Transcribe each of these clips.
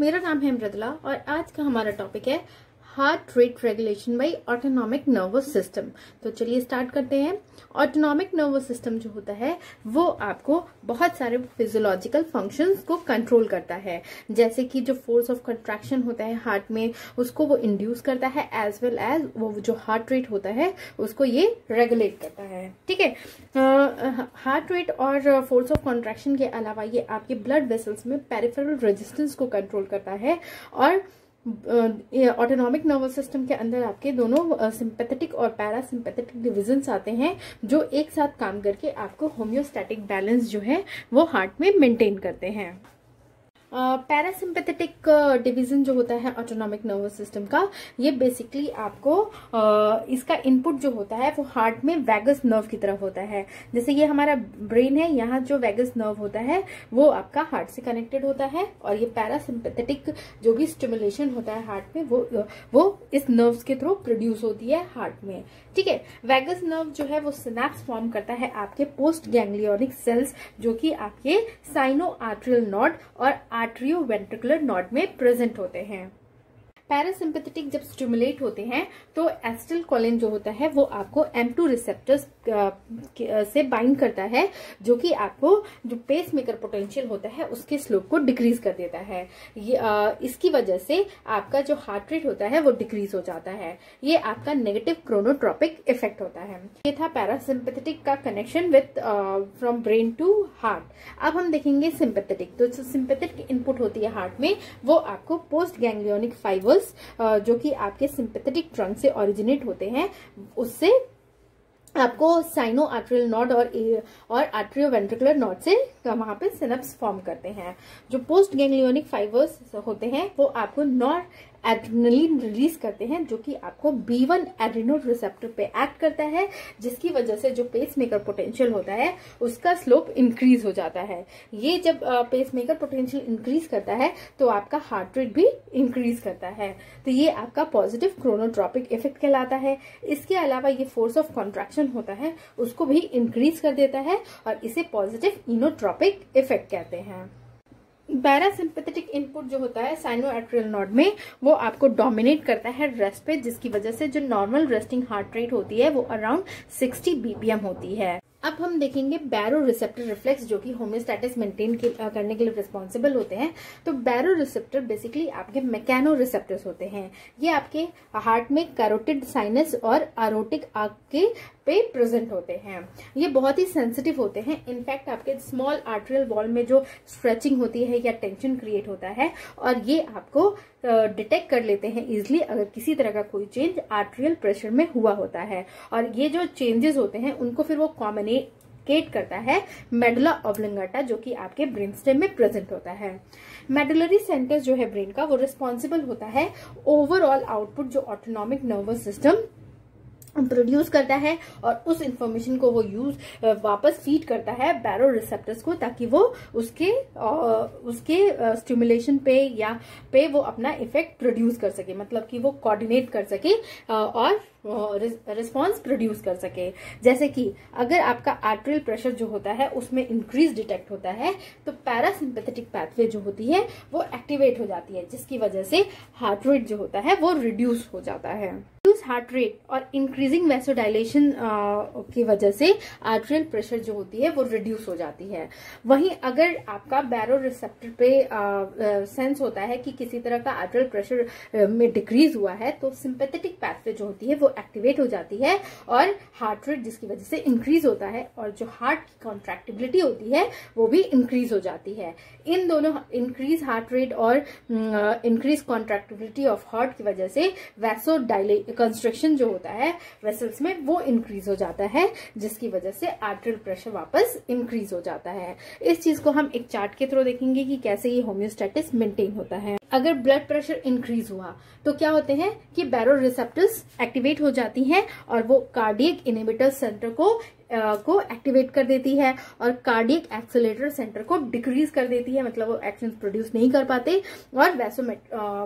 मेरा नाम है मृदला और आज का हमारा टॉपिक है heart rate regulation by autonomic nervous system. तो चलिए स्टार्ट करते हैं। ऑटोनॉमिक नर्वस सिस्टम जो होता है, वो आपको बहुत सारे फिजियोलॉजिकल फ़ंक्शंस को कंट्रोल करता है। जैसे कि जो फोर्स ऑफ़ कंट्रैक्शन होता है हार्ट में, उसको वो इंड्यूस करता है एज वेल एज वो जो हार्ट रेट होता है, उसको ये रेगुलेट करता है। ठीक है? हार्ट रेट और फोर्स ऑफ़ कॉन्ट्रैक्शन के अलावा ये आपके ब्लड वेसल्स में पेरिफेरल रेजिस्टेंस को कंट्रोल करता है और ऑटोनॉमिक नर्वस सिस्टम के अंदर आपके दोनों सिंपैथेटिक और पैरासिंपैथेटिक डिविजन्स आते हैं, जो एक साथ काम करके आपको होम्योस्टैटिक बैलेंस जो है, वो हार्ट में मेंटेन करते हैं। पैरासिम्पेथेटिक डिवीज़न जो होता है ऑटोनॉमिक नर्वस सिस्टम का ये बेसिकली आपको uh, इसका इनपुट जो होता है वो हार्ट में वैगस नर्व की तरफ़ होता है। जैसे ये हमारा ब्रेन है यहाँ जो वैगस नर्व होता है वो आपका हार्ट से कनेक्टेड होता है और ये पैरासिम्पेथेटिक जो भी स्टिमुलेशन होता है हार्ट में वो वो इस नर्व्स के थ्रू प्रोड्यूस होती है हार्ट में। ठीक है? वैगस नर्व जो है वो सिनेप्स फॉर्म करता है आपके पोस्ट गैंग्लियोनिक सेल्स जो कि आपके साइनो आर्ट्रियल नॉड और आर्ट्रियो वेंट्रिकुलर नॉड में प्रेजेंट होते हैं। पैरासिम्पेथेटिक जब स्टिमुलेट होते हैं तो एस्टल कॉलिन जो होता है वो आपको एम टू रिसेप्टर्स से बाइंड करता है जो कि आपको जो पेस मेकर पोटेंशियल होता है उसके स्लोप को डिक्रीज कर देता है। ये आ, इसकी वजह से आपका जो हार्ट रेट होता है वो डिक्रीज हो जाता है। ये आपका नेगेटिव क्रोनोट्रॉपिक इफ़ेक्ट होता है। ये था पैरासिम्पेथेटिक का connection with from brain to heart अब हम देखेंगे सिंपेथेटिक तो सिंपेथेटिक इनपुट होती है हार्ट में वो आपको पोस्ट गैंग्लियोनिक फाइबर नेर्वस जो कि आपके सिंपेथेटिक ट्रंक से ओरिजिनेट होते हैं, उससे आपको साइनो आर्ट्रियल नॉड और और आर्ट्रियो वेंट्रिकुलर नॉड से वहाँ पे सिनप्स फॉर्म करते हैं। जो पोस्ट गैंग्लियोनिक फाइबर्स होते हैं, वो आपको नॉर एड्रेनलिन रिलीज़ करते हैं, जो कि आपको बी वन एड्रेनो रिसेप्टर पे एक्ट करता है, जिसकी वजह से जो पेस मेकर पोटेंशियल होता है, उसका स्लोप इंक्रीज हो जाता है। ये जब पेस मेकर पोटेंशियल इंक्रीज करता है तो आपका हार्ट रेट भी इंक्रीज करता है। तो ये आपका पॉजिटिव क्रोनोट्रॉपिक इफ़ेक्ट कहलाता है। इसके अलावा ये फोर्स ऑफ़ कॉन्ट्रैक्शन होता है, उसको भी इंक्रीज कर देता है, और इसे पॉजिटिव इनोट्रॉपिक इफ़ेक्ट कहते हैं। पैरासिम्पेथेटिक इनपुट जो होता है साइनो एट्रियल नॉड में, वो आपको डोमिनेट करता है रेस्ट पे, जिसकी वजह से जो नॉर्मल रेस्टिंग हार्ट रेट होती है, वो अराउंड 60 बीपीएम होती है। अब हम देखेंगे बैरो रिसेप्टर रिफ्लेक्स जो कि होम्योस्टेटिस मेंटेन करने के लिए रिस्पॉन्सिबल होते हैं। तो बैरो रिसेप्टर बेसिकली आपके मैकेनो रिसेप्टर्स होते हैं। ये आपके हार्ट में कैरोटिड साइनस और आरोटिक आग के पे प्रेजेंट होते हैं। ये बहुत ही सेंसिटिव होते हैं। इनफैक्ट आपके स्मॉल आर्ट्रियल वॉल में जो स्ट्रेचिंग होती है या टेंशन क्रिएट होता है, और ये आपको डिटेक्ट कर लेते हैं इजिली अगर किसी तरह का कोई चेंज आर्ट्रियल प्रेशर में हुआ होता है। और ये जो चेंजेस होते हैं, उनको फिर वो कॉमनेट करता है मेडुला ऑब्लिंगाटा जो कि आपके ब्रेन स्टेम में प्रेजेंट होता है। मेडुलरी सेंटर जो है ब्रेन का, वो रिस्पॉन्सिबल होता है ओवरऑल आउटपुट जो ऑटोनॉमिक नर्वस सिस्टम प्रोड्यूस करता है और उस इंफॉर्मेशन को वो यूज़ वापस फ़ीड करता है बैरो रिसेप्टर्स को ताकि वो उसके उसके स्टिमुलेशन पे या पे वो अपना इफ़ेक्ट प्रोड्यूस कर सके। मतलब कि वो कोऑर्डिनेट कर सके और रिस्पॉन्स प्रोड्यूस कर सके। जैसे कि अगर आपका आर्ट्रियल प्रेशर जो होता है उसमें इंक्रीज डिटेक्ट होता है तो पैरासिम्पेथेटिक पैथवे जो होती है वो एक्टिवेट हो जाती है, जिसकी वजह से हार्ट रेट जो होता है वो रिड्यूस हो जाता है। हार्ट रेट और इंक्रीजिंग वेसोडाइलेशन की वजह से आर्ट्रियल प्रेशर जो होती है वो रिड्यूस हो जाती है। वहीं अगर आपका बैरो रिसेप्टर पे सेंस होता है कि किसी तरह का आर्ट्रियल प्रेशर में डिक्रीज हुआ है तो सिंपेथेटिक पैथवे जो होती है वो एक्टिवेट हो जाती है और हार्ट रेट जिसकी वजह से इंक्रीज होता है और जो हार्ट की कॉन्ट्रैक्टिबिलिटी होती है वो भी इंक्रीज हो जाती है। इन दोनों इंक्रीज हार्ट रेट और इंक्रीज कॉन्ट्रैक्टिबिलिटी ऑफ़ हार्ट की वजह से वैसो डायले कंस्ट्रक्शन जो होता है वेसल्स में, वो इंक्रीज हो जाता है, जिसकी वजह से आर्ट्रियल प्रेशर वापस इंक्रीज हो जाता है। इस चीज़ को हम एक चार्ट के थ्रू देखेंगे कि कैसे ये होम्योस्टेटिस मेंटेन होता है। अगर ब्लड प्रेशर इंक्रीज हुआ तो क्या होते हैं कि बैरो रिसेप्टर्स एक्टिवेट हो जाती हैं और वो कार्डियक इनिबिटर सेंटर को आ, को एक्टिवेट कर देती है और कार्डियक एक्सेलेटर सेंटर को डिक्रीज कर देती है मतलब वो एक्शन प्रोड्यूस नहीं कर पाते और वैसो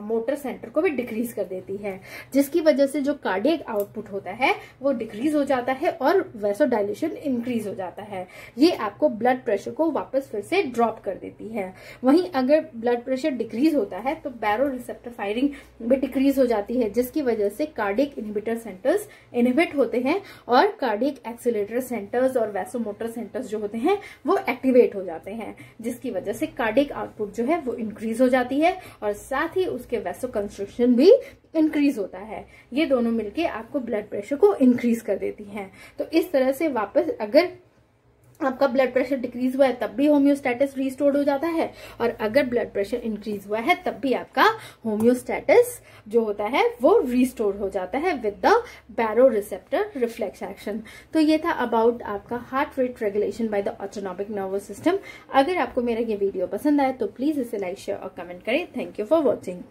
मोटर सेंटर को भी डिक्रीज कर देती है। जिसकी वजह से जो कार्डियक आउटपुट होता है वो डिक्रीज हो जाता है और वैसो डायलेशन इंक्रीज हो जाता है। ये आपको ब्लड प्रेशर को वापस फिर से ड्रॉप कर देती है। वहीं अगर ब्लड प्रेशर डिक्रीज होता है है तो बैरो रिसेप्टर फायरिंग भी डिक्रीज हो जाती है, जिसकी वजह से कार्डिक इनिबिटर सेंटर्स इनिबिट होते हैं और कार्डिक एक्सिलेटर सेंटर्स और वैसोमोटर सेंटर्स जो होते हैं, वो एक्टिवेट हो जाते हैं, जिसकी वजह से कार्डिक आउटपुट जो है, वो इंक्रीज हो जाती है और साथ ही उसके वैसो कंस्ट्रक्शन भी इंक्रीज होता है। ये दोनों मिलके आपको ब्लड प्रेशर को इंक्रीज कर देती हैं। तो इस तरह से वापस अगर आपका ब्लड प्रेशर डिक्रीज हुआ है, तब भी होम्योस्टेटिस रिस्टोर्ड हो जाता है। और अगर ब्लड प्रेशर इंक्रीज हुआ है, तब भी आपका होम्योस्टेटिस जो होता है, वो रिस्टोर हो जाता है with the baro receptor reflex action तो ये था अबाउट आपका heart rate regulation by the autonomic nervous system अगर आपको मेरा ये वीडियो पसंद आए तो प्लीज़ इसे लाइक शेयर और कमेंट करें। Thank you for watching